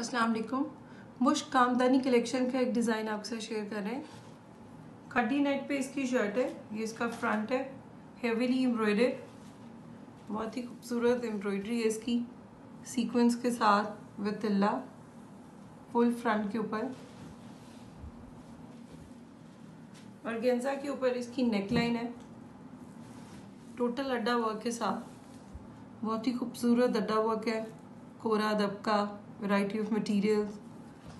अस्सलाम वालेकुम। मुश्क कामदानी कलेक्शन का एक डिज़ाइन आपके साथ शेयर कर रहे हैं। खड्डी नेट पे इसकी शर्ट है, ये इसका फ्रंट है हेवीली एम्ब्रॉयडेड बहुत ही खूबसूरत एम्ब्रॉयडरी है इसकी। सीक्वेंस के साथ विद तिल्ला फुल फ्रंट के ऊपर। और गेंजा के ऊपर इसकी नेकलाइन है। टोटल अड्डा वर्क के साथ। बहुत ही खूबसूरत अड्डा वर्क है। कोरा, दबका variety of materials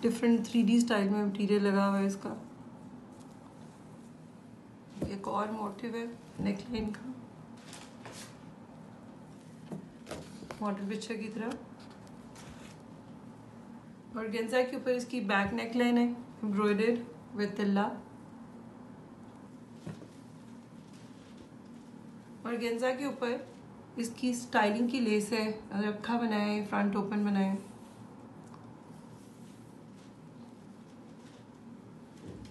different three D style में मटेरियल लगा हुआ है इसका। एक और मोटिव है नेकलाइन का। मॉडल पिक्चर की तरह। और गेंजा के ऊपर इसकी बैक नेकलाइन है एम्ब्रॉयडर्ड विद तिल्ला और गेंजा के ऊपर इसकी स्टाइलिंग की लेस है, रखा बनाए फ्रंट ओपन बनाए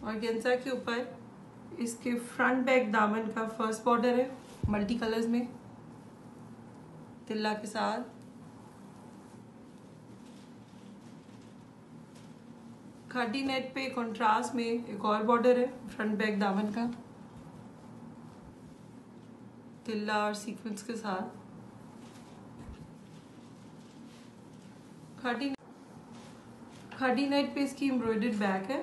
और गेंजा के ऊपर इसके फ्रंट बैक दामन का फ़र्स्ट बॉर्डर है मल्टी कलर्स में, तिल्ला के साथ। खाटी नेट पे कंट्रास्ट में एक और बॉर्डर है फ्रंट बैक दामन का। तिल्ला और सीक्वेंस के साथ। खाटी खाटी नेट पे इसकी एम्ब्रॉयडर्ड बैक है।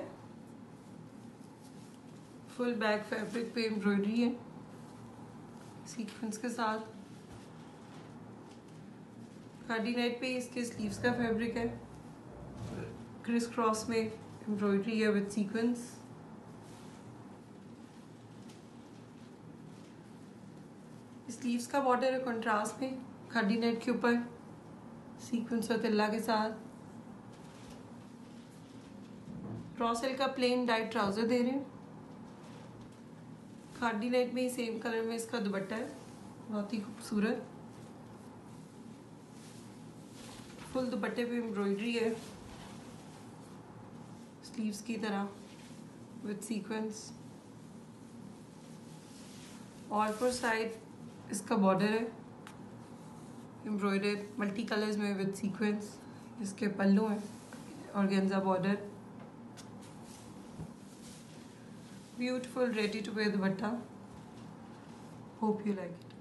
फुल बैक फैब्रिक पे एम्ब्रॉयडरी है सीक्वेंस के साथ। खाटी नेट पे इसके स्लीव्स का फैब्रिक है। क्रिस क्रॉस में एम्ब्रॉयडरी है विद सीक्वेंस स्लीव्स का बॉर्डर है कंट्रास्ट में खड्डी नेट के ऊपर सीक्वेंस और तिल्ला के साथ। रॉसेल का प्लेन डाइट ट्राउज़र दे रहे हैं। खाडी नेट में ही सेम कलर में इसका दुपट्टा है। बहुत ही खूबसूरत। फुल दुपट्टे पे एम्ब्रॉयडरी है। स्लीव्स की तरह with sequence all four side इसका बॉर्डर है। एम्ब्रॉयडर्ड मल्टी कलर्स में विद सीक्वेंस इसके पल्लू हैं। और गेंजा border beautiful ready to wear the dupatta. Hope you like it